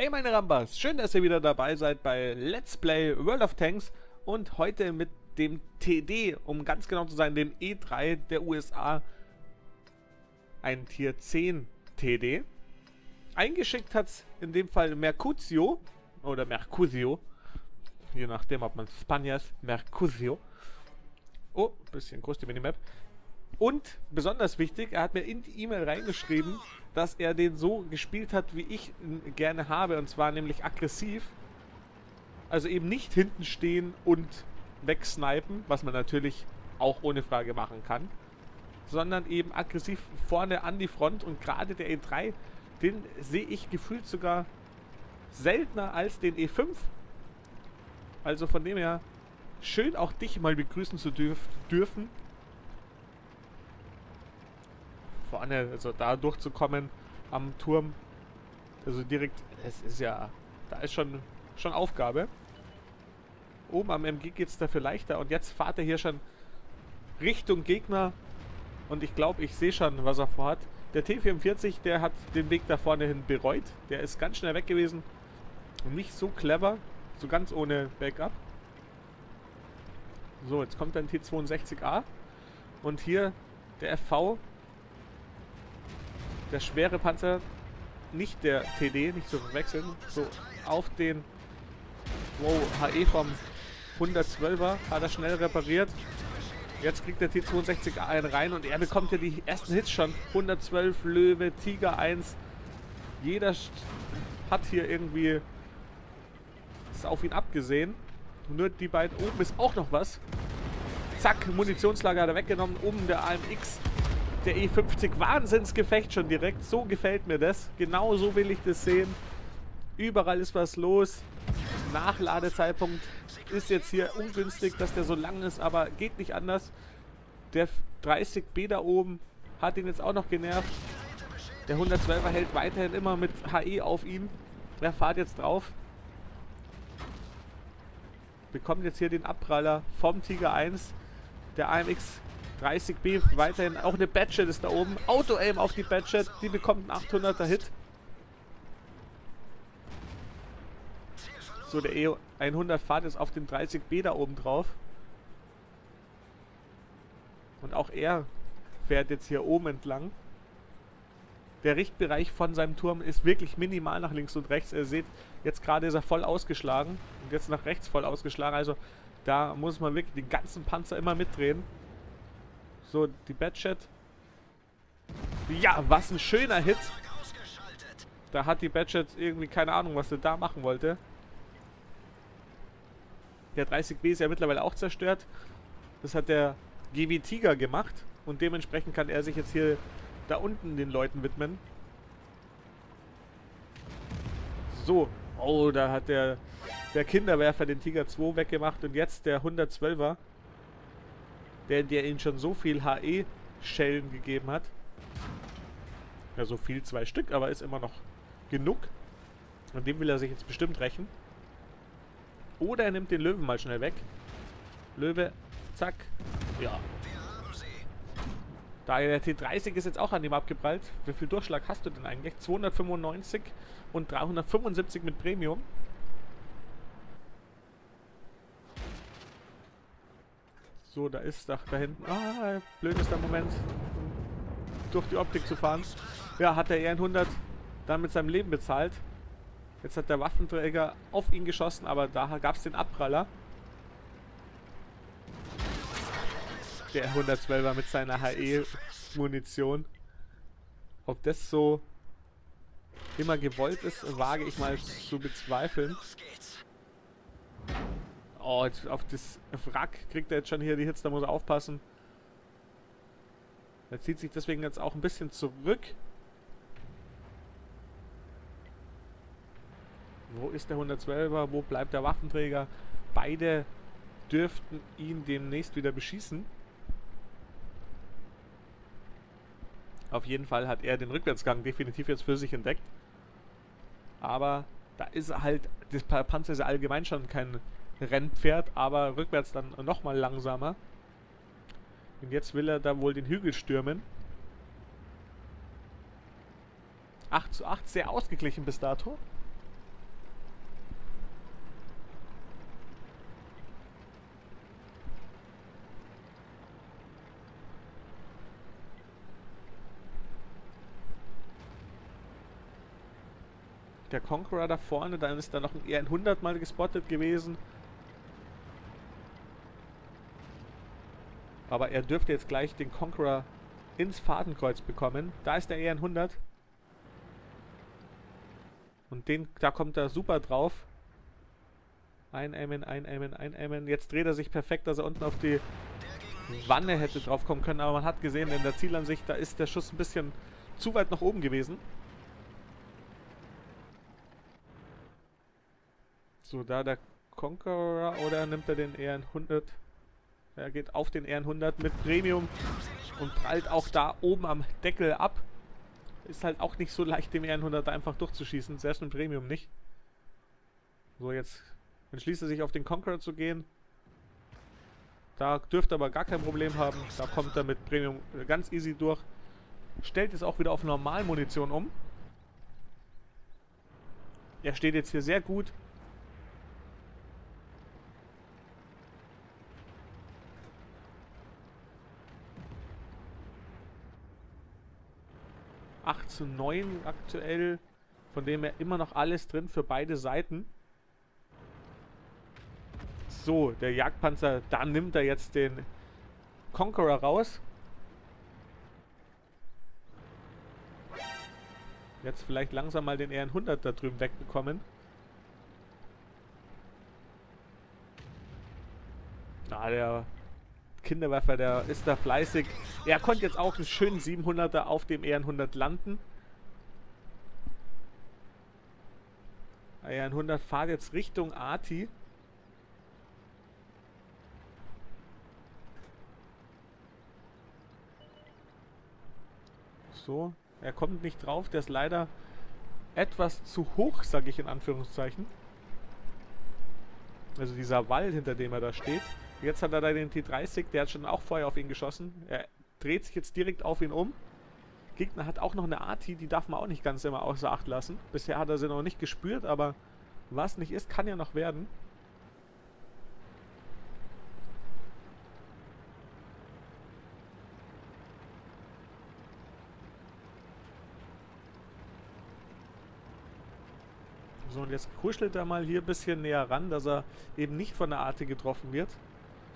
Hey meine Rambas, schön, dass ihr wieder dabei seid bei Let's Play World of Tanks und heute mit dem TD, um ganz genau zu sein, dem E3 der USA, ein Tier 10 TD. Eingeschickt hat es in dem Fall Mercutio oder Mercutio, je nachdem, ob man Spanias, Mercutio. Oh, bisschen groß die Minimap. Und besonders wichtig, er hat mir in die E-Mail reingeschrieben, dass er den so gespielt hat, wie ich ihn gerne habe. Und zwar nämlich aggressiv. Also eben nicht hinten stehen und wegsnipen, was man natürlich auch ohne Frage machen kann. Sondern eben aggressiv vorne an die Front. Und gerade der E3, den sehe ich gefühlt sogar seltener als den E5. Also von dem her schön auch dich mal begrüßen zu dürf dürfen vorne, also da durchzukommen am Turm. Also direkt, es ist ja, da ist schon, schon Aufgabe. Oben am MG geht es dafür leichter und jetzt fahrt er hier schon Richtung Gegner und ich glaube, ich sehe schon, was er vorhat. Der T-44, der hat den Weg da vorne hin bereut. Der ist ganz schnell weg gewesen. Und nicht so clever, so ganz ohne Backup. So, jetzt kommt ein T-62A. Und hier der FV der schwere Panzer, nicht der TD, nicht zu verwechseln, so auf den wow, HE vom 112er hat er schnell repariert. Jetzt kriegt der T62A einen rein und er bekommt ja die ersten Hits schon. 112, Löwe, Tiger 1. Jeder hat hier irgendwie ist auf ihn abgesehen. Nur die beiden oben ist auch noch was. Zack, Munitionslager hat er weggenommen. Oben der AMX der E50 Wahnsinnsgefecht schon direkt. So gefällt mir das. Genau so will ich das sehen. Überall ist was los. Nachladezeitpunkt ist jetzt hier ungünstig, dass der so lang ist, aber geht nicht anders. Der 30B da oben hat ihn jetzt auch noch genervt. Der 112er hält weiterhin immer mit HE auf ihn. Er fährt jetzt drauf. Bekommt jetzt hier den Abpraller vom Tiger 1. Der AMX 30B weiterhin. Auch eine Badget ist da oben. Auto-Aim auf die Badget. Die bekommt einen 800er Hit. So, der E100 fahrt jetzt auf den 30B da oben drauf. Und auch er fährt jetzt hier oben entlang. Der Richtbereich von seinem Turm ist wirklich minimal nach links und rechts. Ihr seht, jetzt gerade ist er voll ausgeschlagen. Und jetzt nach rechts voll ausgeschlagen. Also da muss man wirklich den ganzen Panzer immer mitdrehen. So, die Batchat. Ja, was ein schöner Hit. Da hat die Batchat irgendwie keine Ahnung, was sie da machen wollte. Der 30B ist ja mittlerweile auch zerstört. Das hat der GW Tiger gemacht. Und dementsprechend kann er sich jetzt hier da unten den Leuten widmen. So. Oh, da hat der, der Kinderwerfer den Tiger 2 weggemacht. Und jetzt der 112er der, der ihnen schon so viel HE-Schellen gegeben hat. Ja, so viel, zwei Stück, aber ist immer noch genug. Und dem will er sich jetzt bestimmt rächen. Oder er nimmt den Löwen mal schnell weg. Löwe, zack. Ja. Da der T30 ist jetzt auch an ihm abgeprallt. Wie viel Durchschlag hast du denn eigentlich? 295 und 375 mit Premium. So, da ist da, da hinten. Ah, blöd ist der Moment, durch die Optik zu fahren. Ja, hat der ER100 dann mit seinem Leben bezahlt. Jetzt hat der Waffenträger auf ihn geschossen, aber da gab es den Abpraller. Der 112er mit seiner HE-Munition. Ob das so immer gewollt ist, wage ich mal zu bezweifeln. Oh, auf das Wrack kriegt er jetzt schon hier die Hits, da muss er aufpassen. Er zieht sich deswegen jetzt auch ein bisschen zurück. Wo ist der 112er? Wo bleibt der Waffenträger? Beide dürften ihn demnächst wieder beschießen. Auf jeden Fall hat er den Rückwärtsgang definitiv jetzt für sich entdeckt. Aber da ist halt, das Panzer ist allgemein schon kein Rennpferd, aber rückwärts dann nochmal langsamer. Und jetzt will er da wohl den Hügel stürmen. 8 zu 8, sehr ausgeglichen bis dato. Der Conqueror da vorne, dann ist da noch eher ein 100 mal gespottet gewesen. Aber er dürfte jetzt gleich den Conqueror ins Fadenkreuz bekommen. Da ist der ER100. Und den, da kommt er super drauf. Einaimen, einaimen, einaimen. Jetzt dreht er sich perfekt, dass er unten auf die Wanne hätte drauf kommen können. Aber man hat gesehen, in der Zielansicht, da ist der Schuss ein bisschen zu weit nach oben gewesen. So, da der Conqueror oder nimmt er den ER100? Er geht auf den ER100 mit Premium und prallt auch da oben am Deckel ab. Ist halt auch nicht so leicht, dem ER100 einfach durchzuschießen. Selbst mit Premium nicht. So, jetzt entschließt er sich auf den Conqueror zu gehen. Da dürfte er aber gar kein Problem haben. Da kommt er mit Premium ganz easy durch. Stellt es auch wieder auf Normalmunition um. Er steht jetzt hier sehr gut. 8 zu 9 aktuell. Von dem her immer noch alles drin für beide Seiten. So, der Jagdpanzer, da nimmt er jetzt den Conqueror raus. Jetzt vielleicht langsam mal den ER100 da drüben wegbekommen. Ah, der Kinderwerfer, der ist da fleißig. Er konnte jetzt auch einen schönen 700er auf dem ER100 landen. ER100 fahrt jetzt Richtung Arti. So, er kommt nicht drauf. Der ist leider etwas zu hoch, sage ich in Anführungszeichen. Also dieser Wall, hinter dem er da steht. Jetzt hat er da den T30, der hat schon auch vorher auf ihn geschossen. Er dreht sich jetzt direkt auf ihn um. Gegner hat auch noch eine Arti, die darf man auch nicht ganz immer außer Acht lassen. Bisher hat er sie noch nicht gespürt, aber was nicht ist, kann ja noch werden. So, und jetzt kuschelt er mal hier ein bisschen näher ran, dass er eben nicht von der Arte getroffen wird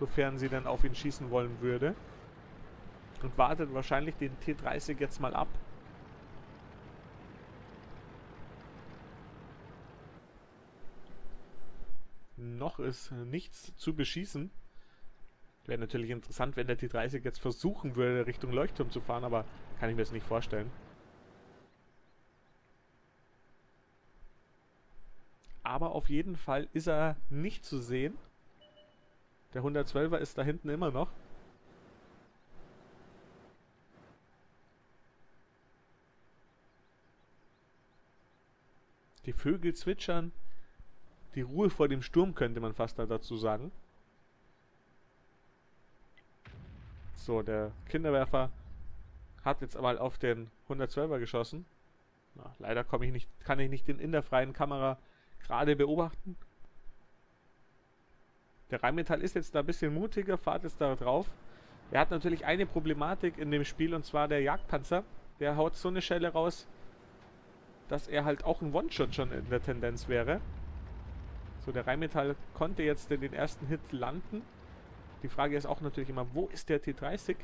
sofern sie dann auf ihn schießen wollen würde. Und wartet wahrscheinlich den T30 jetzt mal ab. Noch ist nichts zu beschießen. Wäre natürlich interessant, wenn der T30 jetzt versuchen würde, Richtung Leuchtturm zu fahren, aber kann ich mir das nicht vorstellen. Aber auf jeden Fall ist er nicht zu sehen. Der 112er ist da hinten immer noch. Die Vögel zwitschern. Die Ruhe vor dem Sturm könnte man fast dazu sagen. So, der Kinderwerfer hat jetzt aber auf den 112er geschossen. Na, leider ich nicht, kann ich nicht den in der freien Kamera gerade beobachten. Der Rheinmetall ist jetzt da ein bisschen mutiger, fahrt jetzt da drauf. Er hat natürlich eine Problematik in dem Spiel und zwar der Jagdpanzer. Der haut so eine Schelle raus, dass er halt auch ein One-Shot schon in der Tendenz wäre. So, der Rheinmetall konnte jetzt den ersten Hit landen. Die Frage ist auch natürlich immer, wo ist der T30?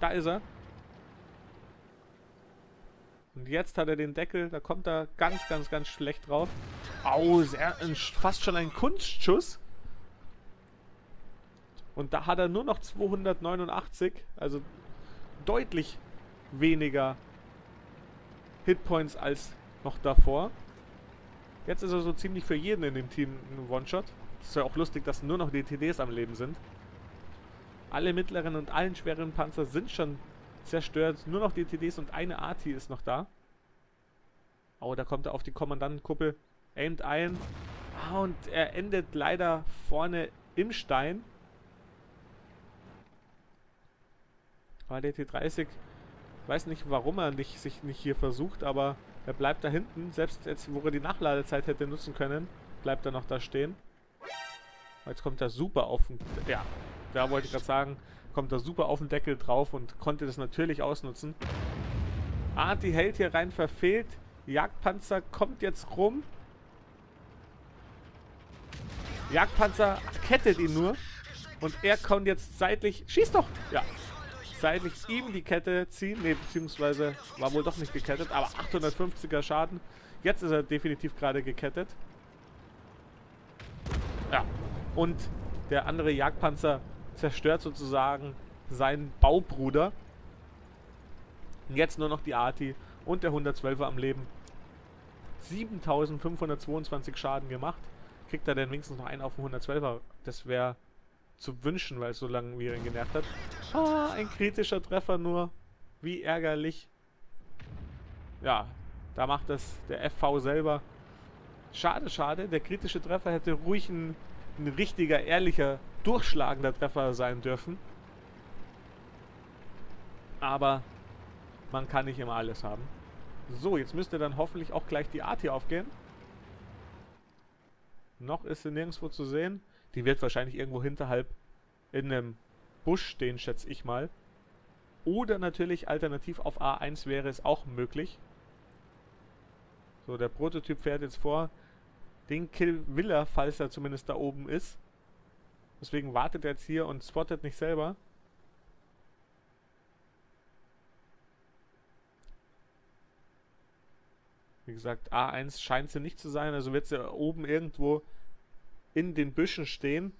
Da ist er. Und jetzt hat er den Deckel, da kommt er ganz, ganz, ganz schlecht drauf. Au, sehr, fast schon ein Kunstschuss. Und da hat er nur noch 289, also deutlich weniger Hitpoints als noch davor. Jetzt ist er so ziemlich für jeden in dem Team ein One-Shot. Ist ja auch lustig, dass nur noch die TDs am Leben sind. Alle mittleren und allen schweren Panzer sind schon zerstört. Nur noch die TDs und eine Arti ist noch da. Oh, da kommt er auf die Kommandantenkuppel. Aimt ein. Ah, und er endet leider vorne im Stein. Weil der T30, weiß nicht, warum er nicht, sich nicht hier versucht, aber er bleibt da hinten. Selbst jetzt, wo er die Nachladezeit hätte nutzen können, bleibt er noch da stehen. Jetzt kommt er super auf den... Ja, da wollte ich gerade sagen, kommt er super auf den Deckel drauf und konnte das natürlich ausnutzen. Arti hält hier rein, verfehlt. Jagdpanzer kommt jetzt rum. Jagdpanzer kettet ihn nur. Und er kommt jetzt seitlich. Schieß doch! Ja. Seitlich ihm die Kette ziehen. Ne, beziehungsweise war wohl doch nicht gekettet. Aber 850er Schaden. Jetzt ist er definitiv gerade gekettet. Ja. Und der andere Jagdpanzer zerstört sozusagen seinen Baubruder. Jetzt nur noch die Arti und der 112er am Leben. 7522 Schaden gemacht. Kriegt er denn wenigstens noch einen auf den 112er? Das wäre zu wünschen, weil es so lange wie er ihn genervt hat. Ah, ein kritischer Treffer nur. Wie ärgerlich. Ja, da macht das der FV selber. Schade, schade. Der kritische Treffer hätte ruhig ein, ein richtiger, ehrlicher, durchschlagender Treffer sein dürfen. Aber man kann nicht immer alles haben. So, jetzt müsste dann hoffentlich auch gleich die Art hier aufgehen. Noch ist sie nirgendwo zu sehen. Die wird wahrscheinlich irgendwo hinterhalb in einem Busch stehen, schätze ich mal. Oder natürlich alternativ auf A1 wäre es auch möglich. So, der Prototyp fährt jetzt vor. Den Kill will er, falls er zumindest da oben ist. Deswegen wartet er jetzt hier und spottet nicht selber. Wie gesagt, A1 scheint sie nicht zu sein, also wird sie oben irgendwo in den Büschen stehen.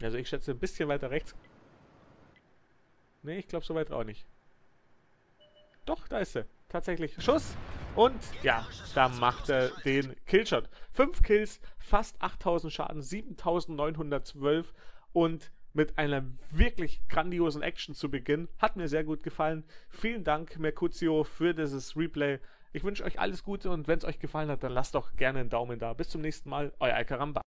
Also ich schätze ein bisschen weiter rechts. Ne, ich glaube so weit auch nicht. Doch, da ist sie. Tatsächlich. Schuss. Und ja, da macht er den Killshot. 5 Kills, fast 8000 Schaden, 7912 und mit einer wirklich grandiosen Action zu Beginn. Hat mir sehr gut gefallen. Vielen Dank, Mercutio, für dieses Replay. Ich wünsche euch alles Gute und wenn es euch gefallen hat, dann lasst doch gerne einen Daumen da. Bis zum nächsten Mal, euer Alcaramba.